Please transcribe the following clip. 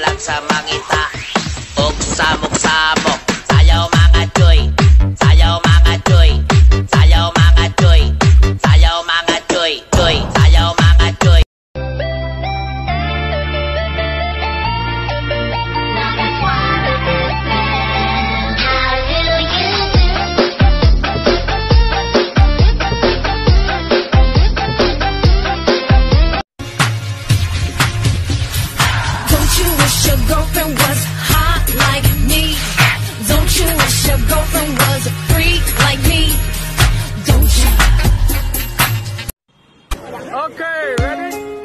lang sa mangita. Og samok-samok wish your girlfriend was hot like me? Don't you wish your girlfriend was a freak like me? Don't you? Okay, ready?